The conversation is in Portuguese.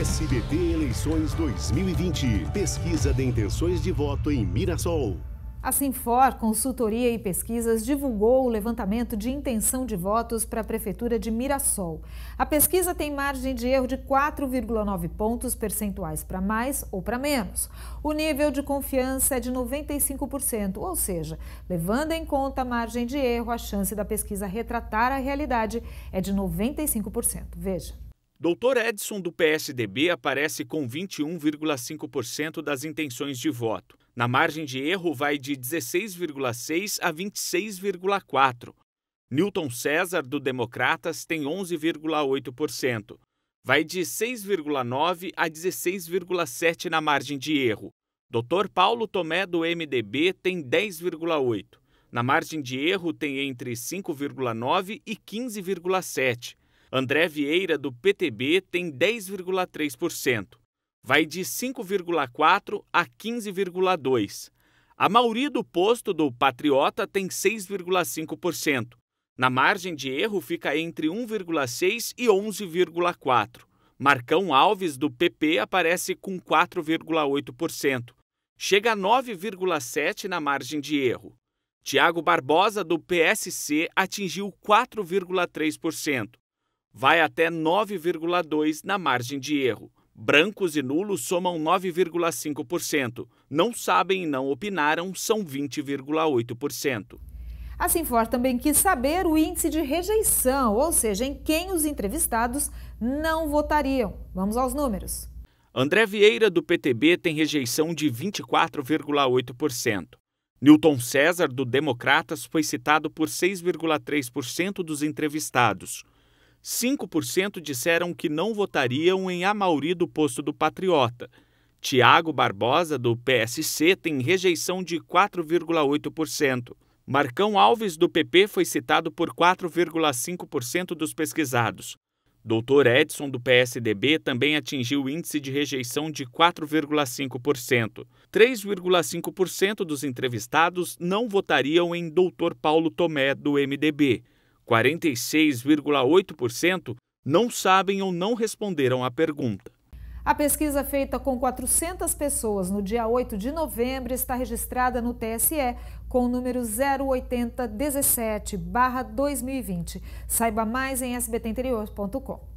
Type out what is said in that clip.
SBT Eleições 2020. Pesquisa de intenções de voto em Mirassol. A Sinfor, Consultoria e Pesquisas, divulgou o levantamento de intenção de votos para a Prefeitura de Mirassol. A pesquisa tem margem de erro de 4,9 pontos percentuais para mais ou para menos. O nível de confiança é de 95%, ou seja, levando em conta a margem de erro, a chance da pesquisa retratar a realidade é de 95%. Veja. Doutor Edson do PSDB aparece com 21,5% das intenções de voto. Na margem de erro vai de 16,6 a 26,4. Newton César do Democratas tem 11,8%. Vai de 6,9 a 16,7 na margem de erro. Dr. Paulo Tomé do MDB tem 10,8. Na margem de erro tem entre 5,9 e 15,7. André Vieira, do PTB, tem 10,3%. Vai de 5,4% a 15,2%. A Mauri do posto do Patriota tem 6,5%. Na margem de erro fica entre 1,6% e 11,4%. Marcão Alves, do PP, aparece com 4,8%. Chega a 9,7% na margem de erro. Tiago Barbosa, do PSC, atingiu 4,3% vai até 9,2% na margem de erro. Brancos e nulos somam 9,5%. Não sabem e não opinaram são 20,8%. A Sinfor também quis saber o índice de rejeição, ou seja, em quem os entrevistados não votariam. Vamos aos números. André Vieira, do PTB, tem rejeição de 24,8%. Newton César, do Democratas, foi citado por 6,3% dos entrevistados. 5% disseram que não votariam em Amauri do posto do Patriota. Tiago Barbosa, do PSC, tem rejeição de 4,8%. Marcão Alves, do PP, foi citado por 4,5% dos pesquisados. Doutor Edson, do PSDB, também atingiu índice de rejeição de 4,5%. 3,5% dos entrevistados não votariam em Doutor Paulo Tomé, do MDB. 46,8% não sabem ou não responderam à pergunta. A pesquisa feita com 400 pessoas no dia 8 de novembro está registrada no TSE com o número 08017-2020. Saiba mais em sbtinterior.com.